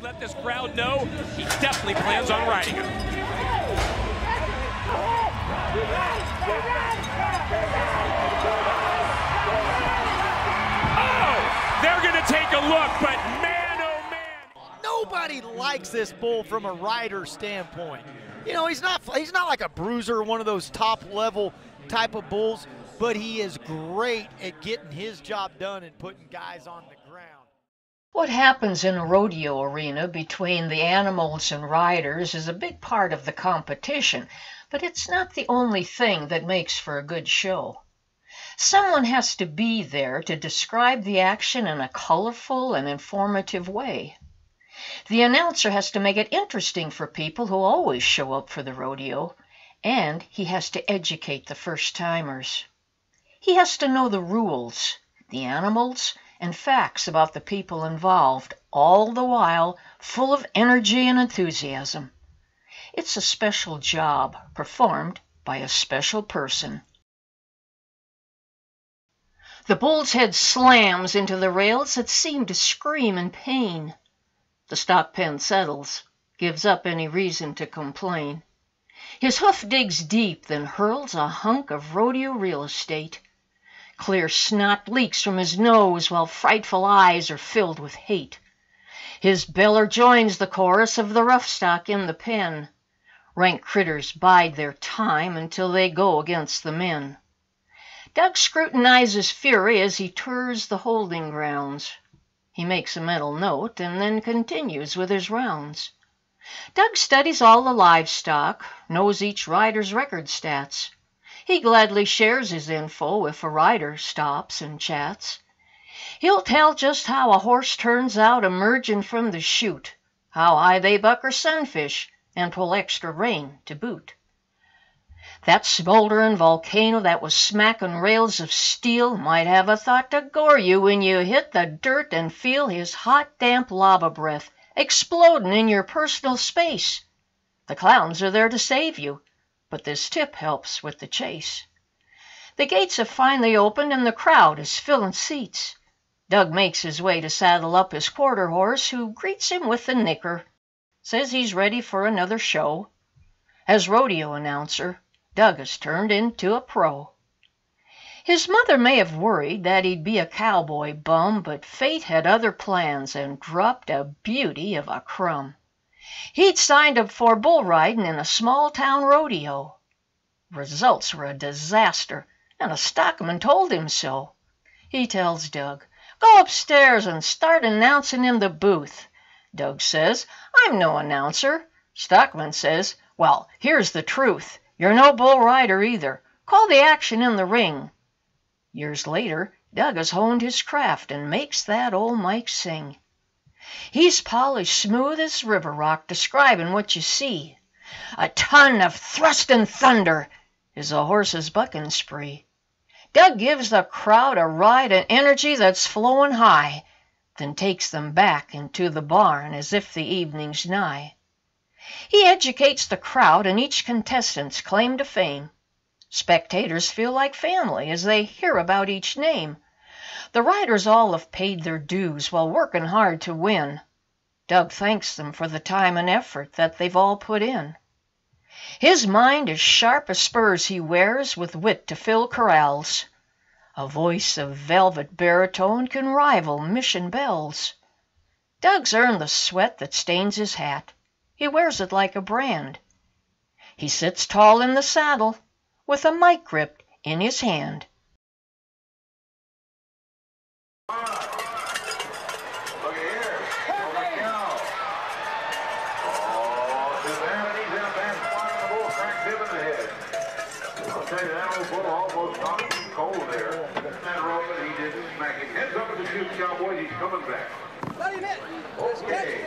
let this crowd know he definitely plans on riding him. Oh, they're going to take a look, but man, oh man. Nobody likes this bull from a rider standpoint. You know, he's not he's not like a bruiser, one of those top level type of bulls, but he is great at getting his job done and putting guys on the ground. What happens in a rodeo arena between the animals and riders is a big part of the competition, but it's not the only thing that makes for a good show. Someone has to be there to describe the action in a colorful and informative way. The announcer has to make it interesting for people who always show up for the rodeo, and he has to educate the first timers. He has to know the rules, the animals, and facts about the people involved, all the while full of energy and enthusiasm. It's a special job performed by a special person. The bull's head slams into the rails that seem to scream in pain. The stock pen settles, gives up any reason to complain. His hoof digs deep, then hurls a hunk of rodeo real estate. Clear snot leaks from his nose while frightful eyes are filled with hate. His beller joins the chorus of the rough stock in the pen. Rank critters bide their time until they go against the men. Doug scrutinizes fury as he tours the holding grounds. He makes a mental note and then continues with his rounds. Doug studies all the livestock, knows each rider's record stats. He gladly shares his info if a rider stops and chats. He'll tell just how a horse turns out emerging from the chute, how high they buck or sunfish, and pull extra rein to boot. That smolderin' volcano that was smackin' rails of steel might have a thought to gore you when you hit the dirt and feel his hot, damp lava breath explodin' in your personal space. The clowns are there to save you, but this tip helps with the chase. The gates have finally opened and the crowd is filling seats. Doug makes his way to saddle up his quarter horse, who greets him with a nicker, says he's ready for another show. As rodeo announcer, Doug has turned into a pro. His mother may have worried that he'd be a cowboy bum, but fate had other plans and dropped a beauty of a crumb. He'd signed up for bull riding in a small town rodeo. Results were a disaster, and a stockman told him so. He tells Doug, Go upstairs and start announcing in the booth. Doug says, I'm no announcer. Stockman says, Well, here's the truth. You're no bull rider either. Call the action in the ring. Years later, Doug has honed his craft and makes that old Mike sing. He's polished smooth as river rock, describing what you see. A ton of thrustin' thunder is a horse's bucking spree. Doug gives the crowd a ride and energy that's flowin' high, then takes them back into the barn as if the evening's nigh. He educates the crowd and each contestant's claim to fame. Spectators feel like family as they hear about each name. The riders all have paid their dues while working hard to win. Doug thanks them for the time and effort that they've all put in. His mind is sharp as spurs he wears with wit to fill corrals. A voice of velvet baritone can rival mission bells. Doug's earned the sweat that stains his hat. He wears it like a brand. He sits tall in the saddle with a mic grip in his hand. Cowboys, he's coming back. Let him cold there. That rope, and he didn't smack in. Okay. Hey, boys, there's a catch pen right there. Uh,